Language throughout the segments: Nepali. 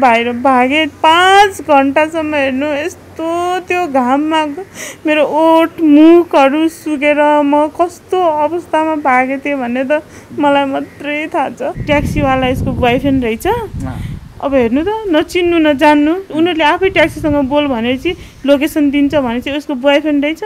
बाहिर भागेँ पाँच घन्टासम्म हेर्नु यस्तो त्यो घाममा मेरो ओठ मुखहरू सुकेर म कस्तो अवस्थामा भागेको थिएँ भन्ने त मलाई मात्रै थाहा छ। ट्याक्सीवाला यसको बोयफ्रेन्ड रहेछ। अब हेर्नु त नचिन्नु नजान्नु। उनीहरूले आफै ट्याक्सीसँग बोल भनेपछि लोकेसन दिन्छ भने चाहिँ उसको बोयफ्रेन्ड रहेछ।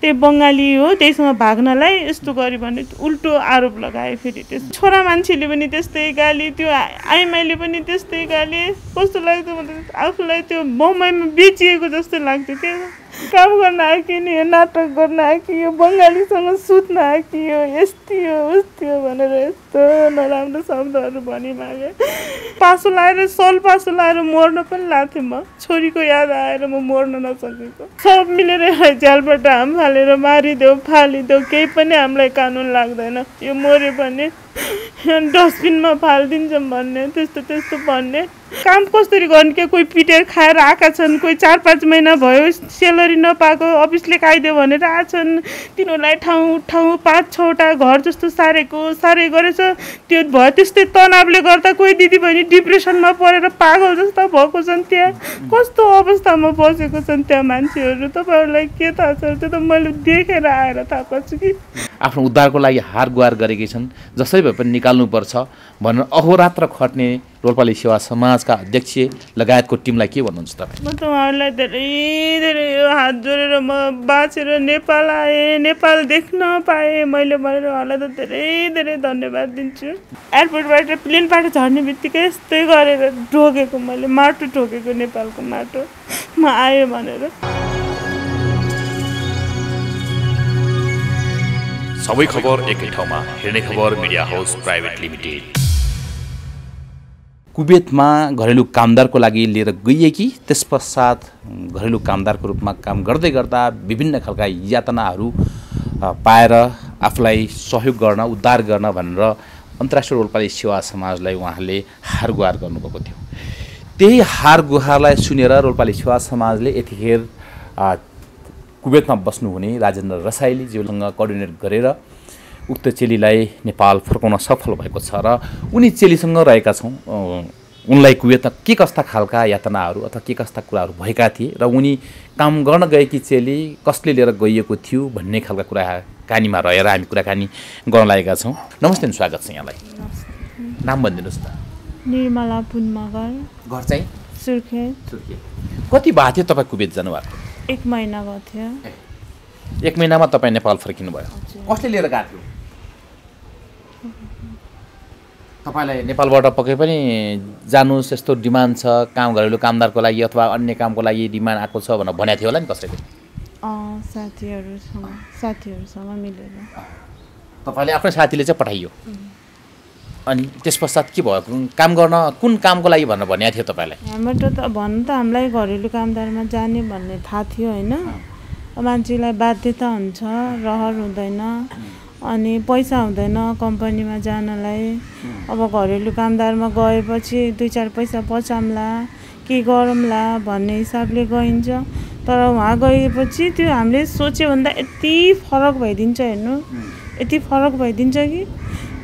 त्यही बङ्गाली हो त्यहीसँग भाग्नलाई यस्तो गर्यो भने उल्टो आरोप लगायो फेरि त्यस छोरा मान्छेले पनि त्यस्तै गाली त्यो आइमाईले पनि त्यस्तै गाली। कस्तो लाग्थ्यो मतलब आफूलाई त्यो बम्बईमा बेचिएको जस्तो लाग्थ्यो क्या। काम गर्न आयो नि यो नाटक गर्न आयो कि यो बङ्गालीसँग सुत्न आयो कि यो यस्तै हो उस्तै हो भनेर यस्तो नराम्रो शब्दहरू भनि मागेँ। पासो लाएर सल पासो लाएर मर्न पनि लाग्थेँ म। छोरीको याद आएर म मर्न नसकेको। सब मिलेर झ्यालबाट हाम फालेर मारिदेऊ फालिदेऊ केही पनि हामीलाई कानुन लाग्दैन। यो मऱ्यो भने डस्टबिनमा फालिदिन्छौँ भन्ने त्यस्तो त्यस्तो भन्ने। काम कसरी गर्ने के कोही पिटेर खाएर आएका छन् कोही चार पाँच महिना भयो सेलरी नपाएको अफिसले खाइदियो भनेर आएछन् तिनीहरूलाई ठाउँ ठाउँ पाँच छवटा घर जस्तो सारेको सारे गरेछ। त्यो भयो त्यस्तै तनावले गर्दा कोही दिदीबहिनी डिप्रेसनमा परेर पागल जस्तो भएको छन् त्यहाँ। कस्तो अवस्थामा बसेको छन् त्यहाँ मान्छेहरू? तपाईँहरूलाई के थाहा छ? त्यो त मैले देखेर आएर थाहा पाउँछु कि। आफ्नो उद्धारको लागि हार गुहार गरेकी छन्। जसै भए पनि निकाल्नुपर्छ भनेर अहोरात्र खट्ने रोल्पाली सेवा समाजका अध्यक्ष लगायतको टिमलाई के भन्नुहुन्छ तपाईँ? म त उहाँहरूलाई धेरै धेरै हात जोडेर म बाँचेर नेपाल आएँ नेपाल देख्न पाएँ। मैले भनेर उहाँलाई त धेरै धेरै धन्यवाद दिन्छु। एयरपोर्टबाट प्लेनबाट झर्ने बित्तिकै यस्तै गरेर ठोकेको मैले माटो ठोकेको नेपालको माटो। म आयो भनेर। सबै खबर एकै ठाउँमा। हेर्ने खबर मिडिया हाउस प्राइभेट लिमिटेड। कुवेतमा घरेलु कामदारको लागि लिएर गइएकी त्यस पश्चात घरेलु कामदारको रूपमा काम गर्दै गर्दा विभिन्न खालका यातनाहरू पाएर आफूलाई सहयोग गर्न उद्धार गर्न भनेर अन्तर्राष्ट्रिय रोल्पाली सेवा समाजलाई उहाँले हार गुहार गर्नुभएको थियो। त्यही हार गुहारलाई सुनेर रोल्पाली सेवा समाजले यतिखेर कुवेतमा बस्नुहुने राजेन्द्र रसाइलीज्यूसँग कोअर्डिनेट गरेर उक्त चेलीलाई नेपाल फर्काउन सफल भएको छ र उनी चेलीसँग रहेका छौँ। उनलाई कुवेतमा के कस्ता खालका यातनाहरू अथवा के कस्ता कुराहरू भएका थिए र उनी काम गर्न गएकी चेली कसले लिएर गइएको थियो भन्ने खालका कुरा कहानीमा रहेर हामी कुराकानी गर्न लागेका छौँ। नमस्ते स्वागत छ यहाँलाई। नाम भनिदिनुहोस् न निर्मला पुन मगर घर चाहिँ? सुर्खेत। कति भएको थियो तपाईँ कुवेत जानुभएको एक महिना गएको थियो। एक महिनामा तपाईँ नेपाल फर्किनु भयो। कसले लिएर गएको थियो? तपाईँलाई नेपालबाट पक्कै पनि जानुहोस् यस्तो डिमान्ड छ काम घरेलु कामदारको लागि अथवा अन्य कामको लागि डिमान्ड आएको छ भनेर भनेको थियो होला नि कसैले? साथीहरूसँग मिलेर। तपाईँले आफ्नै साथीले चाहिँ पठाइयो? अनि त्यस पश्चात के भयो? काम गर्न कुन कामको लागि भनेर भनेको थियो तपाईँलाई? हाम्रो त भन्नु त हामीलाई घरेलु कामदारमा जाने भन्ने थाहा थियो होइन। मान्छेलाई बाध्यता हुन्छ रहर हुँदैन। अनि पैसा हुँदैन कम्पनीमा जानलाई। अब घरेलु कामदारमा गएपछि दुई चार पैसा बचाउँला के गरौँला भन्ने हिसाबले गइन्छ। तर उहाँ गएपछि त्यो हामीले सोच्यो भन्दा यति फरक भइदिन्छ हेर्नु। यति फरक भइदिन्छ कि?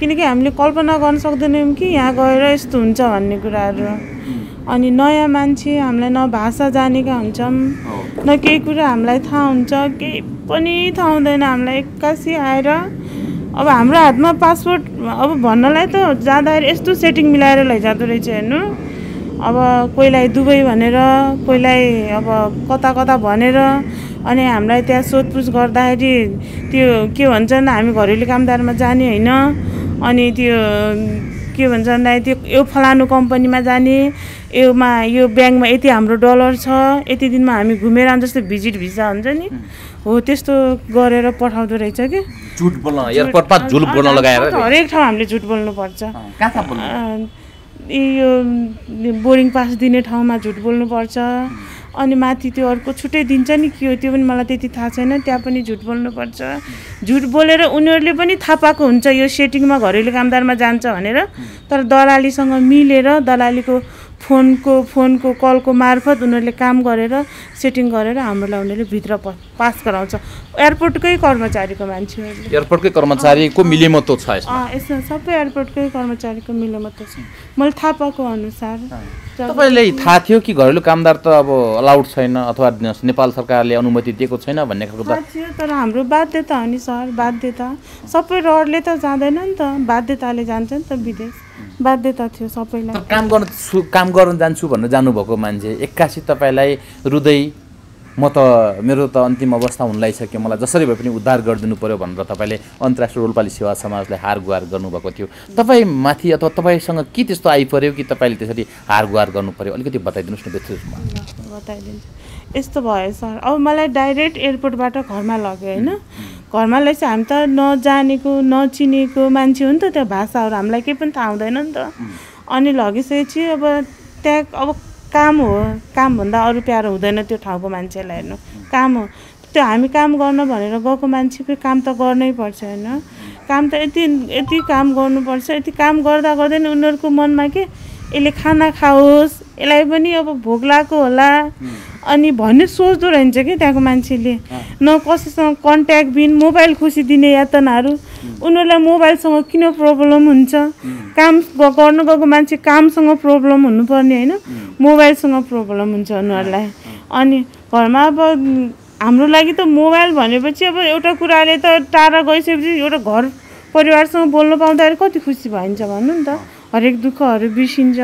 किनकि हामीले कल्पना गर्न सक्दैनौँ कि यहाँ गएर यस्तो हुन्छ भन्ने कुराहरू। अनि नयाँ मान्छे हामीलाई न भाषा जानेका हुन्छौँ न केही कुरा हामीलाई थाहा हुन्छ। केही पनि थाहा हुँदैन हामीलाई एक्कासी आएर अब हाम्रो हातमा पासपोर्ट अब भन्नलाई त जाँदाखेरि यस्तो सेटिङ मिलाएर लैजाँदो रहेछ हेर्नु। अब कोहीलाई दुबई भनेर कोहीलाई अब कता कता भनेर अनि हामीलाई त्यहाँ सोधपुछ गर्दाखेरि त्यो के भन्छन् हामी घरेलु कामदारमा जाने होइन। अनि त्यो के भन्छ भन्दाखेरि त्यो यो फलानु कम्पनीमा जाने। योमा यो ब्याङ्कमा यति हाम्रो डलर छ यति दिनमा हामी घुमेर आउँ जस्तो भिजिट भिसा हुन्छ नि। हो। त्यस्तो गरेर पठाउँदो रहेछ कि? झुट बोल्न झुट बोल्न लगाएर हरेक ठाउँ हामीले झुट बोल्नुपर्छ यो बोर्डिङ पास दिने ठाउँमा झुट बोल्नुपर्छ अनि माथि त्यो अर्को छुट्टै दिन्छ नि के हो त्यो पनि मलाई त्यति थाहा छैन त्यहाँ पनि झुट बोल्नुपर्छ झुट बोलेर उनीहरूले पनि थाहा पाएको हुन्छ यो सेटिङमा घरेलु कामदारमा जान्छ भनेर। तर दलालीसँग मिलेर दलालीको फोनको फोनको कलको मार्फत उनीहरूले काम गरेर सेटिङ गरेर हाम्रोलाई उनीहरूले भित्र पास गराउँछ। एयरपोर्टकै कर्मचारीको मान्छेहरूले एयरपोर्टकै कर्मचारीको मिलेमतो छ यसमा। सबै एयरपोर्टकै कर्मचारीको मिलोमतो छ। मैले थाहा पाएको अनुसार तपाईँले थाहा थियो कि घरेलु कामदार त अब अलाउड छैन अथवा नेपाल सरकारले अनुमति दिएको छैन भन्ने खालको थियो तर हाम्रो बाध्यता हो नि सर बाध्यता। सबै रहरले त जाँदैन नि त। बाध्यताले जान्छ नि त विदेश। बाध्यता थियो सबैलाई। काम गर्न काम गर्न जान्छु भनेर जानुभएको मान्छे। एक्कासी तपाईँलाई रुँदै म त मेरो त अन्तिम अवस्था हुन लागिसक्यो मलाई जसरी भए पनि उद्धार गरिदिनु पऱ्यो भनेर तपाईँले अन्तर्राष्ट्रिय रोलपाली सेवा समाजलाई हार गुहार गर्नुभएको थियो। तपाईँ माथि अथवा तपाईँसँग के त्यस्तो आइपऱ्यो कि तपाईँले त्यसरी हार गुहार गर्नु पऱ्यो अलिकति बताइदिनुहोस् न विस्तृत रूपमा बताइदिन्छु। यस्तो भयो सर। अब मलाई डाइरेक्ट एयरपोर्टबाट घरमा लग्यो होइन? घरमा लगेपछि हामी त नजानेको नचिनेको मान्छे हो नि त त्यो भाषाहरू हामीलाई केही पनि थाहा हुँदैन नि त। अनि लगिसकेपछि अब त्यहाँ अब काम हो कामभन्दा अरू प्यारो हुँदैन त्यो ठाउँको मान्छेलाई हेर्नु। काम हो। त्यो हामी काम गर्न भनेर गएको मान्छे फेरि काम त गर्नै पर्छ होइन? काम त यति यति काम गर्नुपर्छ यति काम गर्दा गर्दै नि उनीहरूको मनमा के? यसले खाना खाओस् यसलाई पनि अब भोक लागेको होला अनि भन्ने सोच्दो रहन्छ कि त्यहाँको मान्छेले। न कसैसँग कन्ट्याक्ट बिन मोबाइल खोसिदिने यातनाहरू। उनीहरूलाई मोबाइलसँग किन प्रब्लम हुन्छ? काम गर्नु गएको मान्छे कामसँग प्रब्लम हुनुपर्ने होइन? मोबाइलसँग प्रब्लम हुन्छ उनीहरूलाई। अनि घरमा अब हाम्रो लागि त मोबाइल भनेपछि अब एउटा कुराले त टाढा गइसकेपछि एउटा घर परिवारसँग बोल्न पाउँदाखेरि कति खुसी भइन्छ भन्नु नि त। हरेक दुःखहरू बिर्सिन्छ।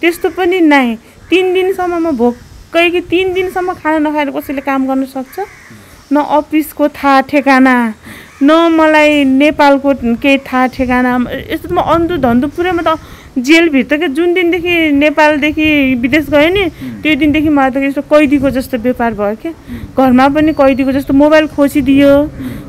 त्यस्तो पनि नाइ तिन दिनसम्म म भोकै कि तिन दिनसम्म खाना नखाएर कसैले काम गर्न सक्छ? न अफिसको थाहा ठेगाना न मलाई नेपालको केही थाहा ठेगाना। यस्तो म अन्धु पुरै म त जेलभित्रकै जुन दिनदेखि नेपालदेखि विदेश गएँ नि त्यो दिनदेखि मलाई त यस्तो कैदीको जस्तो व्यापार भयो क्या घरमा पनि कैदीको जस्तो मोबाइल खोसिदियो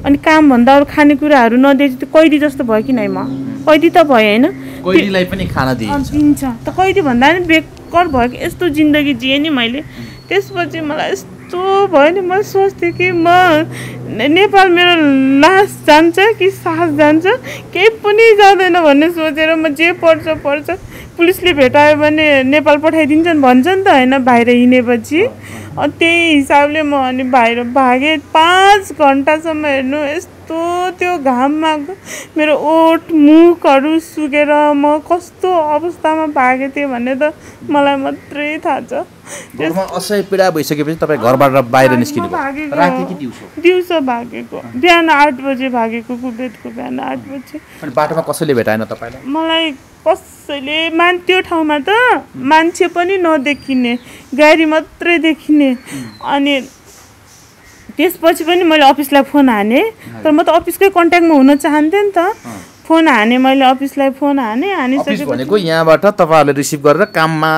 अनि कामभन्दा अरू खानेकुराहरू नदिएपछि त कैदी जस्तो भयो कि नै म? कैदी त भयो होइन? कोइलीलाई पनि खाना दिन्छ। त कैदी भन्दा नि बेकार भयो कि? यस्तो जिन्दगी जिएँ नि मैले। त्यसपछि मलाई यस्तो भयो नि म सोच्थेँ कि म नेपाल मेरो लास जान्छ कि सास जान्छ? केही पनि जाँदैन भन्ने सोचेर म जे पर्छ पर्छ। पुलिसले भेटायो भने नेपाल पठाइदिन्छन् भन्छ नि त होइन बाहिर हिँडेपछि। अनि त्यही हिसाबले म अनि बाहिर भागेँ। पाँच घन्टासम्म हेर्नु यस्तो त्यो घाममा मेरो ओठ मुखहरू सुकेर म कस्तो अवस्थामा भागेको थिएँ भन्ने त मलाई मात्रै थाहा छ। असह्य पीडा भइसकेपछि तपाईँ घरबाट बाहिर निस्किनु दिउँसो? भागेको। बिहान आठ बजे भागेको कुवेतको बिहान आठ बजे। बाटोमा कसैले भेटाएन तपाईँलाई? मलाई कसैले मान त्यो ठाउँमा त मान्छे पनि नदेखिने गाडी मात्रै देखिने। अनि त्यसपछि पनि मैले अफिसलाई फोन हानेँ। तर म त अफिसकै कन्ट्याक्टमा हुन चाहन्थेँ नि त। फोन हानेँ मैले अफिसलाई फोन हानेँ हानिसकेपछि भनेको यहाँबाट तपाईँहरूले रिसिभ गरेर काममा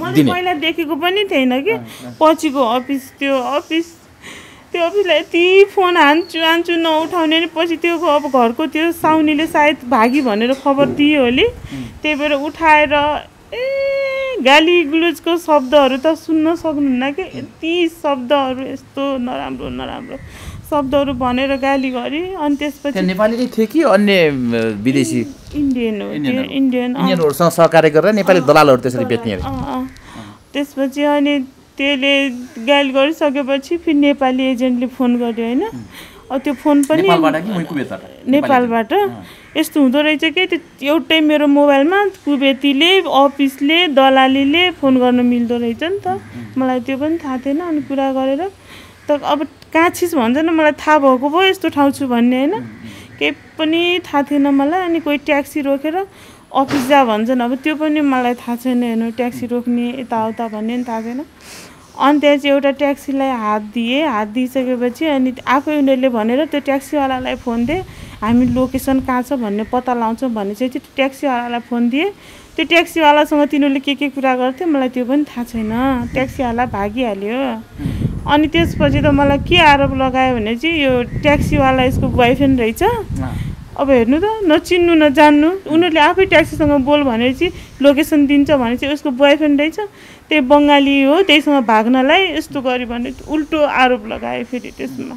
मैले। पहिला देखेको पनि थिएन कि। पछिको अफिस त्यो अफिस त्यो अफिसलाई यति फोन हान्छु हान्छु नउठाउने नि। पछि त्यो अब घरको त्यो साउनीले सायद भागी भनेर खबर दियो होली त्यही भएर उठाएर ए गाली गुलोजको शब्दहरू त सुन्न सक्नुहुन्न कि यति शब्दहरू यस्तो नराम्रो नराम्रो शब्दहरू भनेर गाली गरे अनि त्यसपछि त्यहाँ नेपाली नै थियो कि अन्य विदेशी इन्डियन हो। इन्डियन अँ। यिनीहरूसँग सहकार्य गरेर नेपाली दलालहरू त्यसरी बेच्ने। त्यसपछि अनि त्यसले गाली गरिसकेपछि फेरि नेपाली एजेन्टले फोन गर्यो होइन त्यो फोन पनि नेपालबाट यस्तो हुँदो रहेछ कि त्यो एउटै मेरो मोबाइलमा कुवेतीले अफिसले दलालीले फोन गर्न मिल्दो रहेछ नि त। मलाई त्यो पनि थाहा थिएन अनि कुरा गरेर। त अब कहाँ छिस् भन्छ न मलाई थाहा भएको भयो यस्तो ठाउँ छु भन्ने होइन? केही पनि थाहा थिएन मलाई अनि कोही ट्याक्सी रोकेर अफिस जा भन्छन्। अब त्यो पनि मलाई थाहा छैन हेर्नु ट्याक्सी रोक्ने यताउता भन्ने पनि थाहा छैन। अनि त्यहाँ चाहिँ एउटा ट्याक्सीलाई हात दिएँ हात दिइसकेपछि अनि आफै उनीहरूले भनेर त्यो ट्याक्सीवालालाई फोन दिएँ हामी लोकेसन कहाँ छ भन्ने पत्ता लगाउँछौँ भने चाहिँ त्यो ट्याक्सीवालालाई फोन दिएँ। त्यो ट्याक्सीवालासँग तिनीहरूले के के कुरा गर्थ्यो मलाई त्यो पनि थाहा छैन। ट्याक्सीवाला भागिहाल्यो। अनि त्यसपछि त मलाई के आरोप लगायो भने चाहिँ यो ट्याक्सीवाला यसको बोयफ्रेन्ड रहेछ। अब हेर्नु त नचिन्नु नजान्नु उनीहरूले आफै ट्याक्सीसँग बोल भनेपछि लोकेसन दिन्छ भने चाहिँ उसको बोयफ्रेन्ड रहेछ त्यही बङ्गाली हो त्यहीसँग भाग्नलाई यस्तो गऱ्यो भने उल्टो आरोप लगायो फेरि त्यसमा।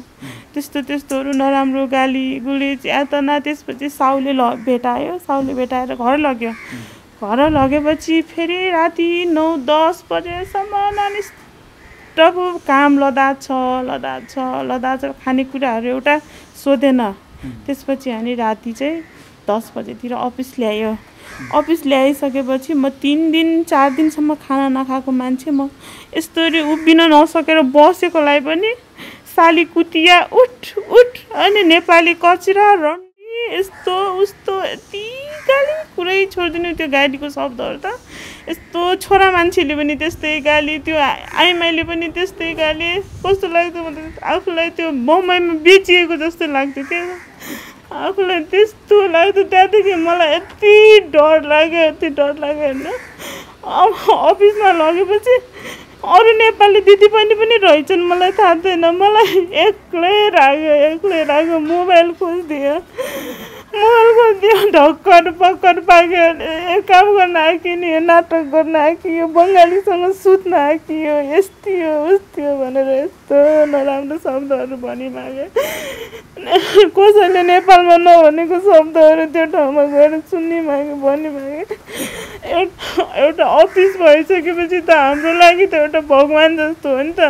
त्यस्तो त्यस्तोहरू नराम्रो गाली गुलिज यातना त्यसपछि साउले ल भेटायो साउले भेटाएर घर लग्यो। घर लगेपछि फेरि राति नौ दस बजेसम्म नानी टप काम लदा छ लदा छ लदा छ खानेकुराहरू एउटा सोधेन। त्यसपछि हामी राति चाहिँ दस बजेतिर अफिस ल्यायो। अफिस ल्याइसकेपछि म तिन दिन चार दिनसम्म खाना नखाएको मान्छे म। यस्तरी उभिन नसकेर बसेकोलाई पनि साली कुटिया उठ उठ अनि नेपाली कचरा रन्डी यस्तो उस्तो यति गाली पुरै छोडिदिनु त्यो गालीको शब्दहरू त। यस्तो छोरा मान्छेले पनि त्यस्तै गाली त्यो आइमाईले पनि त्यस्तै गाली। कस्तो लाग्थ्यो मतलब आफूलाई त्यो बम्बईमा बेचिएको जस्तो लाग्थ्यो क्या। आफूलाई त्यस्तो लाग्थ्यो त्यहाँदेखि मलाई यति डर लाग्यो यति डर लाग्यो होइन। अब अफिसमा लगेपछि अरू नेपाली दिदीबहिनी पनि रहेछन् मलाई थाहा थिएन। मलाई एक्लै लाग्यो एक्लै लाग्यो मोबाइल खोजिदियो। मोबाइल खोजिदियो ढक्कर पक्कर पाक्यो काम गर्न आँकिने नाटक गर्न आँकियो बङ्गालीसँग सुत्न आँकियो यस्तै हो उस्तै हो भनेर यस्तो नराम्रो शब्दहरू भनिमाग्यो कसैले नेपालमा नभनेको शब्दहरू त्यो ठाउँमा गएर सुन्ने माग्यो भनिमाग्यो एउटा एउटा अफिस भइसकेपछि त हाम्रो लागि त एउटा भगवान् जस्तो हो नि त।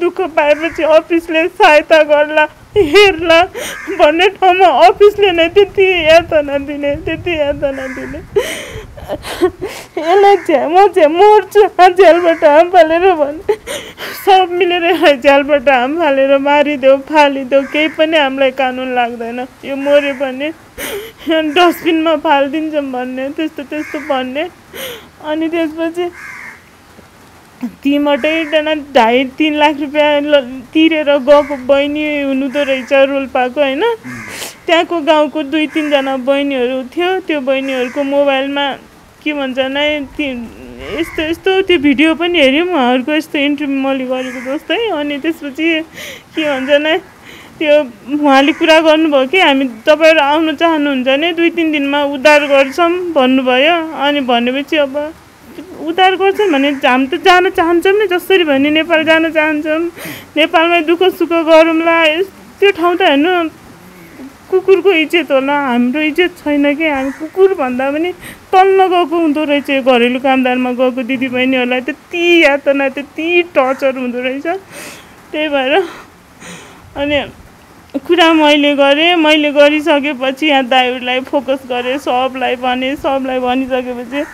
दुःख पाएपछि अफिसले सहायता गर्ला हेर्ला भन्ने ठाउँमा अफिसले नै त्यति यातना दिने त्यति यातना दिने। यसलाई झ्या म झ्या मर्छु झ्यालबाट हाम फालेर भने सब मिलेर यसलाई झ्यालबाट हाम फालेर मारिदेऊ फालिदेऊ केही पनि हामीलाई कानुन लाग्दैन। यो मऱ्यो भने डस्टबिनमा फालिदिन्छौँ भन्ने त्यस्तो त्यस्तो भन्ने। अनि त्यसपछि तीबाटै एकजना ढाई तिन लाख रुपियाँ तिरेर गएको बहिनी हुनुहुँदो रहेछ रोल्पाको होइन? त्यहाँको गाउँको दुई तिनजना बहिनीहरू थियो। त्यो बहिनीहरूको मोबाइलमा के भन्छ नै यस्तो यस्तो त्यो भिडियो पनि हेऱ्यौँ। उहाँहरूको यस्तो इन्टरभ्यू मैले गरेको जस्तै। अनि त्यसपछि के भन्छ नै त्यो उहाँले कुरा गर्नुभयो कि हामी तपाईँहरू आउनु चाहनुहुन्छ भने दुई तिन दिनमा उद्धार गर्छौँ भन्नुभयो। अनि भनेपछि अब उद्धार गर्छौँ भने हामी त जान चाहन्छौँ नि जसरी भने नेपाल जान चाहन्छौँ। नेपालमै दुःख सुख गरौँला त्यो ठाउँ त हेर्नु कुकुरको इज्जत होला हाम्रो इज्जत छैन कि हामी कुकुर भन्दा पनि तल्लो गएको हुँदो रहेछ घरेलु कामदारमा गएको दिदीबहिनीहरूलाई त्यति यातना त्यति टर्चर हुँदो रहेछ। त्यही भएर अनि कुरा मैले गरेँ। मैले गरिसकेपछि यहाँ दाइहरूलाई फोकस गरेँ। सबलाई भने सबलाई भनिसकेपछि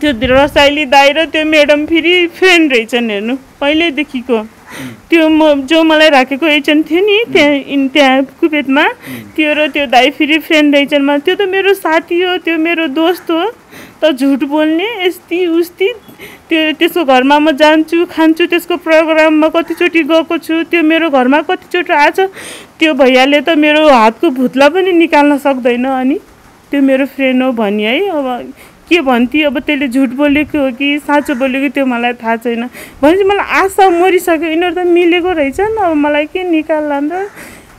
त्यो रसाइली दाइ र त्यो म्याडम फेरि फ्रेन्ड रहेछन् हेर्नु। पहिल्यैदेखिको। त्यो म जो मलाई राखेको एजेन्ट थियो नि त्यहाँ इन त्यहाँ कुवेतमा त्यो र त्यो दाइ फेरि फ्रेन्ड रहेछन्। त्यो त मेरो साथी हो त्यो मेरो दोस्त हो। त झुट बोल्ने यस्ती उस्ती। त्यो त्यसको घरमा म जान्छु खान्छु त्यसको प्रोग्राममा कतिचोटि गएको छु। त्यो मेरो घरमा कतिचोटि आएको छ। त्यो भैयाले त मेरो हातको भुत्ला पनि निकाल्न सक्दैन अनि त्यो मेरो फ्रेन्ड हो भनी है। अब के भन्थ्यो अब त्यसले झुट बोलेको हो कि साँचो बोलेको त्यो मलाई थाहा छैन। भनेपछि मलाई आशा मरिसक्यो। यिनीहरू त मिलेको रहेछन्। अब मलाई के निकाल्ला र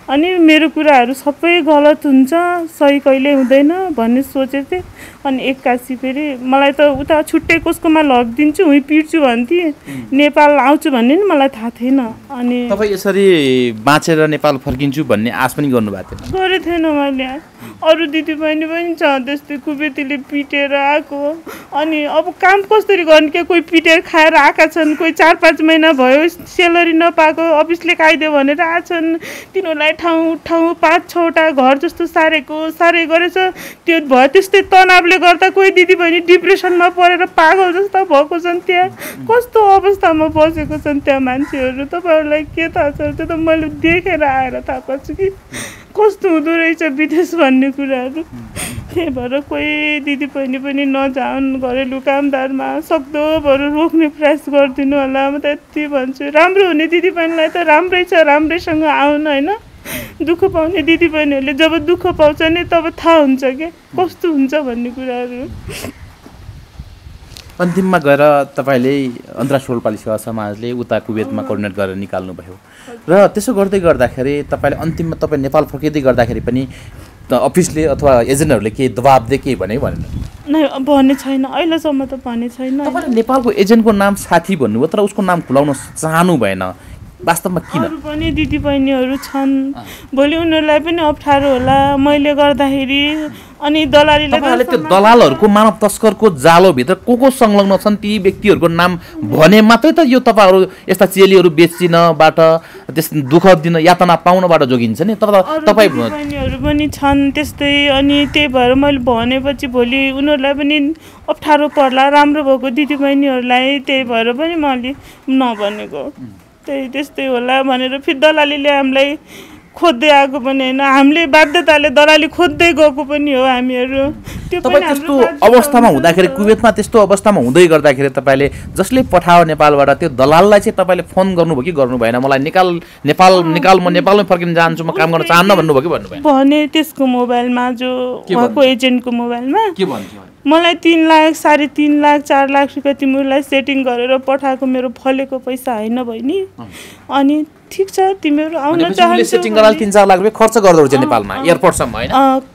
अनि मेरो कुराहरू सबै गलत हुन्छ। सही कहिले हुँदैन भन्ने सोचेको थिएँ। अनि एक्कासी फेरि मलाई त उता छुट्टै कसकोमा लगिदिन्छु उहीँ पिट्छु भन्थेँ। नेपाल आउँछु भन्ने नि मलाई थाहा थिएन। अनि तपाईँ यसरी बाँचेर नेपाल फर्किन्छु भन्ने आश पनि गर्नुभएको थिएन। गरेको थिएन मैले अरू दिदीबहिनी पनि छ त्यस्तै कुबेतीले पिटेर आएको। अनि अब काम कसरी गर्ने के कोही पिटेर खाएर आएका छन् कोही चार पाँच महिना भयो सेलरी नपाएको अफिसले खाइदियो भनेर आएछन् तिनीहरूलाई ठाउँ ठाउँ पाँच छवटा घर जस्तो सारेको सारे गरेछ। त्यो भयो त्यस्तै तनावले गर्दा कोही दिदीबहिनी डिप्रेसनमा परेर पागल जस्तो भएको छन् त्यहाँ। कस्तो अवस्थामा बसेको छन् त्यहाँ मान्छेहरू? तपाईँहरूलाई के थाहा छ? त्यो त मैले देखेर आएर थाहा पाउँछु कि। कस्तो हुँदो रहेछ विदेश भन्ने कुराहरू। त्यही भएर कोही दिदीबहिनी पनि नजाउन् घरेलु कामदारमा सक्दो बरु रोक्ने प्रयास गरिदिनु होला। म त यति भन्छु। राम्रो हुने दिदीबहिनीलाई त राम्रै छ राम्रैसँग आउनु होइन? दुःख पाउने दिदीबहिनीहरूले जब दुःख पाउँछ नि तब थाहा हुन्छ कि? कस्तो हुन्छ भन्ने कुराहरू। अन्तिममा गएर तपाईँले अन्तर्राष्ट्रिय रोलपाली सेवा समाजले उता कुवेतमा कोर्डिनेट गरेर निकाल्नुभयो। र त्यसो गर्दै गर्दाखेरि तपाईँले अन्तिममा तपाईँ नेपाल फर्किँदै गर्दाखेरि पनि अफिसले अथवा एजेन्टहरूले केही दबाब दिए केही भने भनेन? नै भने छैन। अहिलेसम्म त भने छैन। तपाईँले नेपालको एजेन्टको नाम साथी भन्नुभयो तर उसको नाम खुलाउन चाहनु भएन। वास्तवमा किन? पनि दिदीबहिनीहरू छन्। भोलि उनीहरूलाई पनि अप्ठ्यारो होला। मैले गर्दाखेरि अनि दलालीले त्यो दलालहरूको मानव तस्करको जालोभित्र को को संलग्न छन्? ती व्यक्तिहरूको नाम भने मात्रै त यो तपाईँहरू यस्ता चेलीहरू बेचिनबाट त्यस दुःख दिन यातना पाउनबाट जोगिन्छ नि। तर तपाईँ दिदीबहिनीहरू पनि छन् त्यस्तै। अनि त्यही भएर मैले भनेपछि भोलि उनीहरूलाई पनि अप्ठ्यारो पर्ला। राम्रो भएको दिदीबहिनीहरूलाई त्यही भएर पनि मैले नभनेको। त्यही त्यस्तै होला भनेर फेरि दलालीले हामीलाई खोज्दै आएको पनि होइन। हामीले बाध्यताले दलाली खोज्दै गएको पनि हो हामीहरू। त्यो त्यस्तो अवस्थामा। हुँदाखेरि कुवेतमा त्यस्तो अवस्थामा हुँदै गर्दाखेरि तपाईँले जसले पठायो नेपालबाट त्यो दलाललाई चाहिँ तपाईँले फोन गर्नुभयो कि गर्नु भएन? मलाई निकाल नेपाल निकाल म नेपालमै फर्किन चाहन्छु म काम गर्न चाहन्न भन्नुभयो कि भन्नु भएन भने त्यसको मोबाइलमा जो उहाँको एजेन्टको मोबाइलमा। के भन्थ्यो? मलाई तिन लाख साढे तिन लाख चार लाख रुपियाँ तिमीहरूलाई सेटिङ गरेर पठाएको मेरो फलेको पैसा होइन बहिनी। अनि ठिक छ तिमीहरू आउन चाहन्छौ सेटिङ गराएर भने- तिन चार लाख रुपियाँ खर्च गर्दो रहेछ नेपालमा एयरपोर्टसम्म होइन?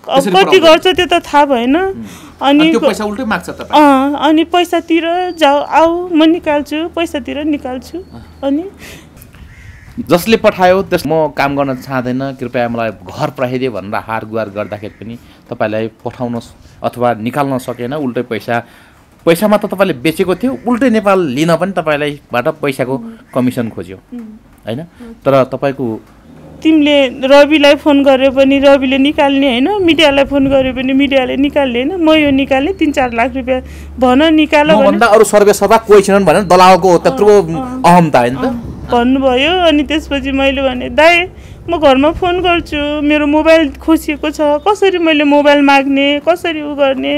कति। गर्छ त्यो त थाहा भएन। अनि अनि त्यो पैसा उल्टै माग्छ तपाईँ। अँ अनि पैसातिर जाऊ आऊ म निकाल्छु पैसातिर निकाल्छु। अनि जसले पठायो त्यस म काम गर्न चाहँदैन कृपया मलाई घर पठाइदियो भनेर हार गुहार गर्दाखेरि पनि तपाईँलाई पठाउन अथवा निकाल्न सकेन उल्टै पैसा पैसामा त तपाईँले बेचेको थियो उल्टै नेपाल लिन पनि तपाईँलाईबाट पैसाको कमिसन खोज्यो। होइन? तर तपाईँको तिमीले रविलाई फोन गरे पनि रविले निकाल्ने होइन मिडियालाई फोन गरे पनि मिडियाले निकाल्ने होइन म यो निकाल्ने तिन चार लाख रुपियाँ भन निकाल भने मभन्दा अरू सर्वे सभा कोही छैनन् भनेर दलालको त्यत्रो अहमता होइन त। भन्नुभयो अनि त्यसपछि मैले भने दाइ म घरमा फोन गर्छु। मेरो मोबाइल खोसिएको छ। कसरी मैले मोबाइल माग्ने? कसरी उ गर्ने?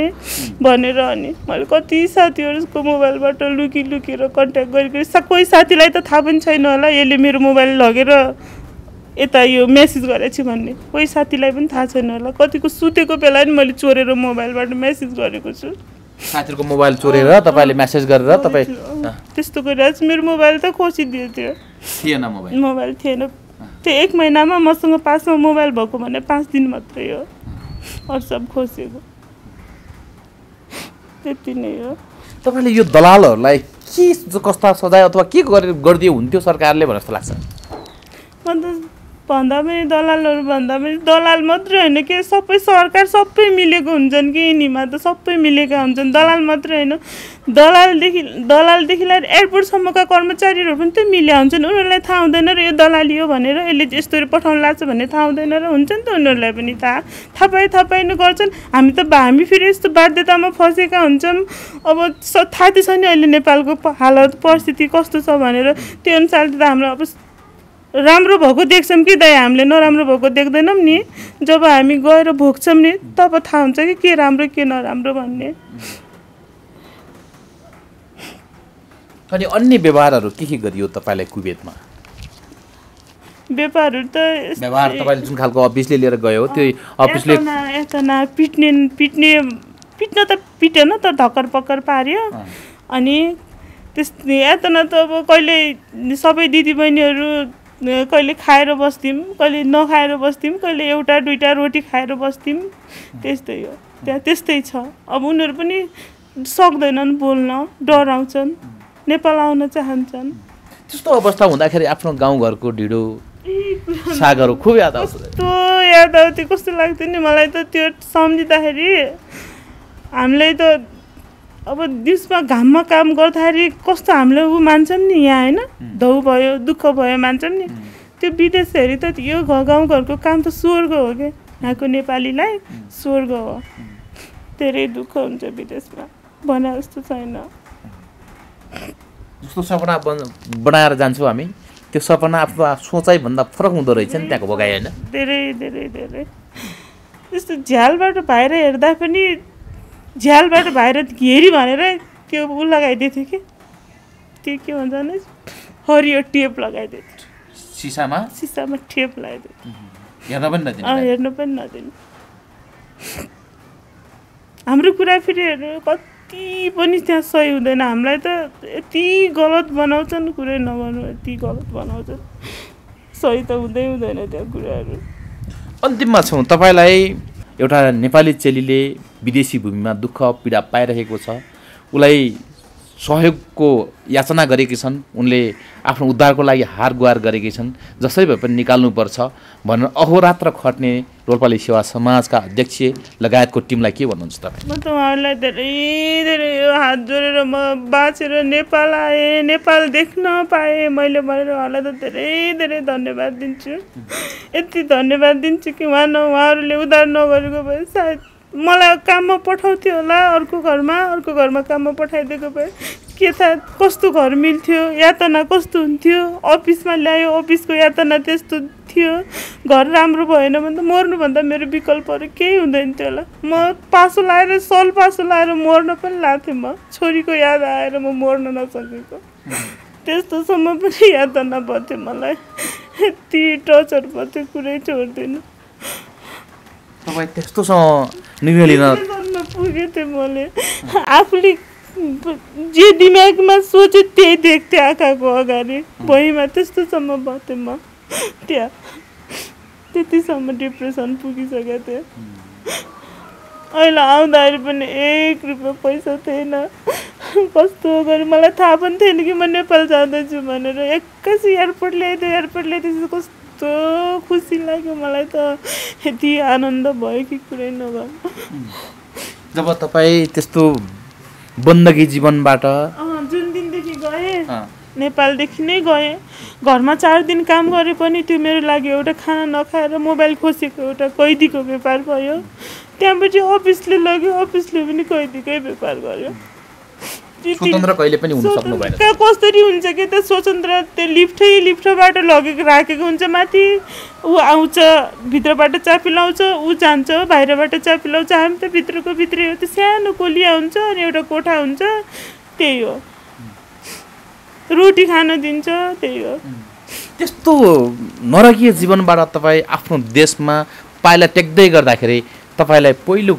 भनेर अनि मैले कति साथीहरूको मोबाइलबाट लुकी लुकेर कन्ट्याक्ट गरेको सा कोही साथीलाई त थाहा पनि छैन होला। यसले मेरो मोबाइल लगेर यता यो मेसेज गरेको छु भन्ने। कोही साथीलाई पनि थाहा छैन होला। कतिको सुतेको बेला नि मैले चोरेर मोबाइलबाट मेसेज गरेको छु। साथीहरूको मोबाइल चोरेर तपाईँले म्यासेज गरेर तपाईँ त्यस्तो गरिरहेको छु मेरो मोबाइल त खोसिदियो त्यो। थिएन मोबाइल? मोबाइल थिएन। त्यो एक महिनामा मसँग पासमा मोबाइल भएको भने पाँच दिन मात्रै हो। अरू सब खोसेको त्यति नै हो। तपाईँले यो दलालहरूलाई के कस्ता सजाय अथवा के गरे गरिदियो हुन्थ्यो सरकारले भने जस्तो लाग्छ? अन्त भन्दा पनि दलालहरू भन्दा पनि दलाल मात्रै होइन कि सबै सरकार सबै मिलेको हुन्छन् कि यिनीमा त सबै मिलेका हुन्छन्। दलाल मात्रै होइन। दलालदेखि दलालदेखि लिएर एयरपोर्टसम्मका कर्मचारीहरू पनि त मिल्या हुन्छन्। उनीहरूलाई थाहा हुँदैन र यो दलाली हो भनेर यसले यस्तो पठाउनु लाग्छ भन्ने थाहा हुँदैन र हुन्छ नि त उनीहरूलाई पनि थाहा। थाहा पाइ थाहा पाइ नै गर्छन्। हामी त हामी फेरि यस्तो बाध्यतामा फँसेका हुन्छौँ। अब थाहा त छ नि अहिले नेपालको हालत परिस्थिति कस्तो छ भनेर। त्यो अनुसारले त हाम्रो अब राम्रो भएको देख्छौँ कि दाइ? हामीले नराम्रो भएको देख्दैनौँ नि। जब हामी गएर भोग्छौँ नि तब थाहा हुन्छ कि के राम्रो के नराम्रो भन्ने। अनि अन्य व्यवहारहरू के के गरियो तपाईँलाई कुवेतमा? व्यापारहरू त व्यवहार तपाईँले जुन खालको अफिसले लिएर गयो त्यो अफिसले यातना पिट्ने पिट्ने पिट्न त पिटेन त धक्कर पक्कर पार्यो अनि त्यस यातना त अब कहिले सबै दिदीबहिनीहरू कहिले खाएर बस्थ्यौँ कहिले नखाएर बस्थ्यौँ कहिले एउटा दुइटा रोटी खाएर बस्थ्यौँ त्यस्तै हो। त्यहाँ त्यस्तै छ। अब उनीहरू पनि सक्दैनन् बोल्न डराउँछन्। नेपाल आउन चाहन्छन्। त्यस्तो अवस्था हुँदाखेरि आफ्नो गाउँघरको ढिँडो सागहरू खुब याद आउँछ। कस्तो याद आउँथ्यो कस्तो लाग्थ्यो नि मलाई त त्यो सम्झिँदाखेरि। हामीलाई त अब दिउँसमा घाममा काम गर्दाखेरि कस्तो हामीले ऊ मान्छौँ नि यहाँ होइन? धौ भयो दुःख भयो मान्छौँ नि। त्यो विदेशहरू त यो गाउँघरको काम त स्वर्ग हो क्या यहाँको नेपालीलाई स्वर्ग हो। धेरै दुःख हुन्छ विदेशमा। भने जस्तो छैन। जस्तो सपना बन बनाएर जान्छौँ हामी त्यो सपना आफ्नो सोचाइभन्दा फरक हुँदो रहेछ नि त्यहाँको भगाइ होइन? धेरै धेरै धेरै। यस्तो झ्यालबाट बाहिर हेर्दा पनि झ्यालबाट बाहिर हेरी भनेर त्यो ऊ लगाइदिएको थियो कि? त्यो के भन्छ भने हरियो टेप लगाइदिएको थियो। सिसामा? सिसामा टेप लगाइदिएको हेर्न पनि नदिने हेर्नु पनि नदिनु। हाम्रो कुरा फेरि हेर्नु कति पनि त्यहाँ सही हुँदैन। हामीलाई त यति गलत बनाउँछन् कुरै नगर्नु यति गलत बनाउँछन्। सही त हुँदै हुँदैन त्यहाँ कुराहरू। अन्तिममा छौँ तपाईँलाई एउटा नेपाली चेलीले विदेशी भूमिमा दुःख पीडा पाइरहेको छ। उसलाई सहयोगको याचना गरेकी छन्। उनले आफ्नो उद्धारको लागि हार गुहार गरेकी छन्। जसै भए पनि निकाल्नुपर्छ भनेर अहोरात्र खट्ने रोल्पाली सेवा समाजका अध्यक्ष लगायतको टिमलाई के भन्नुहुन्छ तपाईँ? म त उहाँहरूलाई धेरै धेरै हात जोडेर म बाँचेर नेपाल आएँ नेपाल देख्न पाएँ। मैले भनेर उहाँलाई त धेरै धेरै धन्यवाद दिन्छु। यति धन्यवाद दिन्छु कि उहाँ न उहाँहरूले उद्धार नगरेको भए सायद मलाई काममा पठाउँथ्यो होला अर्को घरमा अर्को घरमा काममा पठाइदिएको भए। के थाहा कस्तो घर मिल्थ्यो यातना कस्तो हुन्थ्यो अफिसमा ल्यायो अफिसको यातना त्यस्तो थियो। घर राम्रो भएन भने त मर्नुभन्दा मेरो विकल्पहरू केही हुँदैन थियो होला। म पासो लाएर सल पासो लाएर मर्न पनि लाथेँ म। छोरीको याद आएर म मर्न नसकेको। त्यस्तोसम्म पनि यातना पर्थ्यो मलाई। यति टर्चर पर्थ्यो कुरै छोड्दिनँ। तपाईँ त्यस्तोसँग निर्णय लिन गर्न पुगेको थिएँ मैले आफूले जे दिमागमा सोच्यो त्यही देख्थेँ आँखाको अगाडि भुइँमा त्यस्तोसम्म बर्थेँ म त्यहाँ त्यतिसम्म डिप्रेसन पुगिसकेको थिएँ अहिले आउँदाखेरि पनि एक रुपियाँ पैसा थिएन कस्तो गरेँ मलाई थाहा पनि थिएन कि म नेपाल जाँदैछु भनेर एक्कासी एयरपोर्ट ल्याइदियो एयरपोर्ट ल्याइदिएपछि कस्तो खुसी लाग्यो मलाई त। यति आनन्द भयो कि कुरै नगर्नु जब तपाईँ त्यस्तो बन्दगी जीवनबाट जुन दिनदेखि गएँ नेपालदेखि नै गएँ। घरमा चार दिन काम गरे पनि त्यो मेरो लागि एउटा खाना नखाएर मोबाइल खोसेको एउटा कैदीको व्यापार भयो। त्यहाँपछि अफिसले लग्यो अफिसले पनि कैदीकै व्यापार गर्यो। स्वतन्त्र कहिले पनि हुन सक्नु भएन। कसरी हुन्छ कि त? स्वतन्त्र त्यो लिफ्टै लिफ्टबाट लगेको राखेको हुन्छ माथि ऊ आउँछ भित्रबाट चापी लाउँछ ऊ जान्छ बाहिरबाट चापी लाउँछ हामी त भित्रको भित्रै हो। त्यो सानो कोलिया हुन्छ अनि एउटा कोठा हुन्छ त्यही हो। रोटी खान दिन्छ त्यही हो। त्यस्तो नरकीय जीवनबाट तपाईँ आफ्नो देशमा पाइला टेक्दै गर्दाखेरि तपाईँलाई पहिलो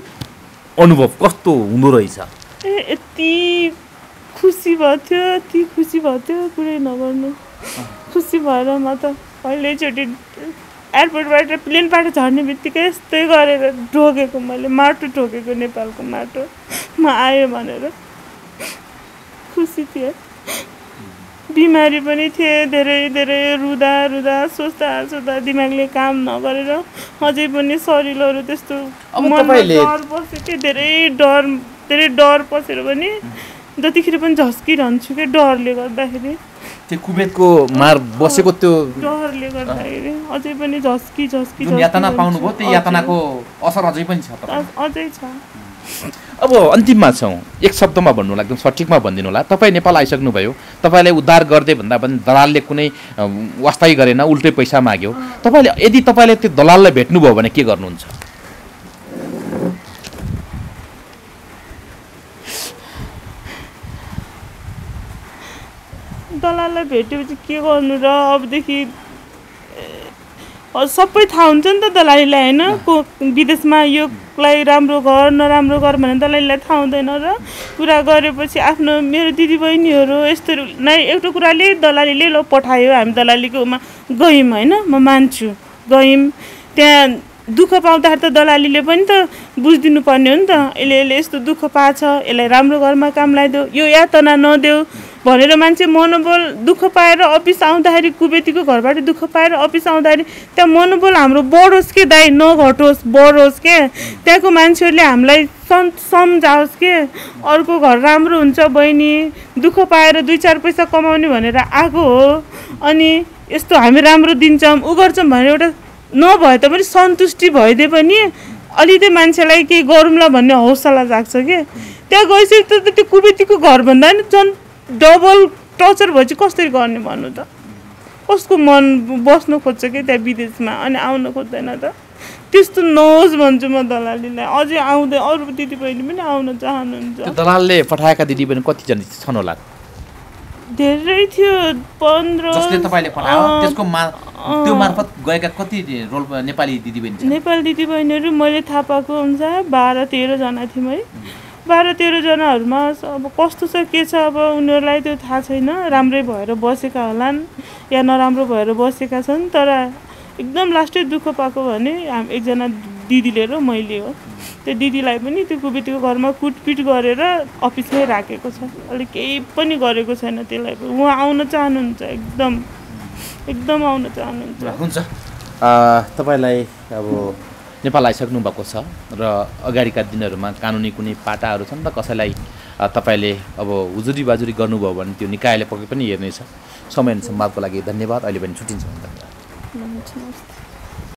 अनुभव कस्तो हुँदो रहेछ? ए यति खुसी भएको थियो यति खुसी भएको थियो कुरै नगर्नु। खुसी भएर म त पहिल्यैचोटि एयरपोर्टबाट प्लेनबाट झर्ने बित्तिकै यस्तै गरेर ढोगेको मैले माटो ठोकेको नेपालको माटो। म आयो भनेर खुसी थिएँ। बिमारी पनि थिएँ धेरै धेरै रुँदा रुँदा सोच्दा सोच्दा दिमागले काम नगरेर अझै पनि शरीरहरू त्यस्तो मनमा डर कि धेरै डर धेरै डर पसेर पनि जतिखेर पनि झस्किरहन्छु कि डरले गर्दाखेरि? त्यो कुवेतको मार बसेको त्यो डरले गर्दाखेरि अझै पनि झस्की झस्की यातना। पाउनुभयो त्यो। यातनाको असर अझै पनि छ अझ- अझै छ। अब अन्तिममा छौँ। एक शब्दमा भन्नु होला एकदम सठिकमा भनिदिनु होला। तपाईँ नेपाल आइसक्नुभयो। तपाईँलाई उद्धार गर्दै भन्दा पनि दलालले कुनै अ, वास्ताई गरेन उल्टै पैसा माग्यो। तपाईँले यदि तपाईँले त्यो दलाललाई भेट्नुभयो भने के गर्नुहुन्छ? दलाललाई भेटेपछि के गर्नु र अबदेखि सबै थाहा हुन्छ नि त दलालीलाई होइन? को विदेशमा योलाई राम्रो गर नराम्रो गर भनेर दलालीलाई थाहा हुँदैन र कुरा गरेपछि आफ्नो मेरो दिदीबहिनीहरू यस्तो नै एउटा कुराले दलालीले ल पठायो हामी दलालीकोमा गयौँ होइन? म मान्छु गयौँ। त्यहाँ दुःख पाउँदाखेरि त दलालीले पनि त बुझिदिनु पर्ने हो नि त। यसले यसले यस्तो दुःख पाछ यसलाई राम्रो घरमा काम लगाइदेऊ यो यातना नदेऊ। भनेर मान्छे मनोबल दुःख पाएर अफिस आउँदाखेरि कुबेतीको घरबाट दुःख पाएर अफिस आउँदाखेरि त्यहाँ मनोबल हाम्रो बढोस् के दाइ नघटोस् बढोस् के? त्यहाँको मान्छेहरूले हामीलाई सम् सम्झाओस् के? अर्को घर राम्रो हुन्छ बहिनी दुःख पाएर दुई चार पैसा कमाउने भनेर आएको हो। अनि यस्तो हामी राम्रो दिन्छौँ उ गर्छौँ भनेर एउटा नभए त पनि सन्तुष्टि भइदिए पनि अलिकति मान्छेलाई केही गरौँला भन्ने हौसला जाग्छ कि? त्यहाँ गएपछि त त्यो कुबेतीको घरभन्दा नि झन् डबल टर्चर भएपछि कसरी गर्ने भन्नु त? कसको मन बस्नु खोज्छ कि त्यहाँ विदेशमा अनि आउनु खोज्दैन त? त्यस्तो नहोस् भन्छु म दलालीलाई। अझै आउँदै अरू दिदीबहिनी पनि आउन चाहनुहुन्छ। दलालले पठाएका दिदीबहिनी कतिजना छन् होला। धेरै थियो पन्ध्र जसले तपाईँले पठायो अँ, त्यसको मा त्यो मार्फत गएका कति रोल नेपाली दिदीबहिनी छन्? नेपाल दिदीबहिनीहरू मैले थाहा पाएको अनुसार बाह्र तेह्रजना थियौँ है। बाह्र तेह्रजनाहरूमा अब कस्तो छ के छ अब उनीहरूलाई त्यो थाहा छैन। राम्रै भएर बसेका होलान् या नराम्रो भएर बसेका छन् तर एकदम लास्टै दुःख पाएको भने हाम एकजना दिदीले र मैले हो। त्यो दिदीलाई पनि त्यो कुबेतीको घरमा कुटपिट गरेर अफिसमै राखेको छ। अहिले केही पनि गरेको छैन त्यसलाई। उहाँ आउन चाहनुहुन्छ एकदम। एकदम आउन चाहनुहुन्छ। हुन्छ। तपाईँलाई अब नेपाल आइसक्नु भएको छ र अगाडिका दिनहरूमा कानुनी कुनै पाटाहरू छन् र कसैलाई तपाईँले अब हुजुरी बाजुरी गर्नुभयो भने त्यो निकायले पक्कै पनि हेर्नेछ। समय अनि संवादको लागि धन्यवाद। अहिले पनि छुट्टिन्छ। नमस्ते।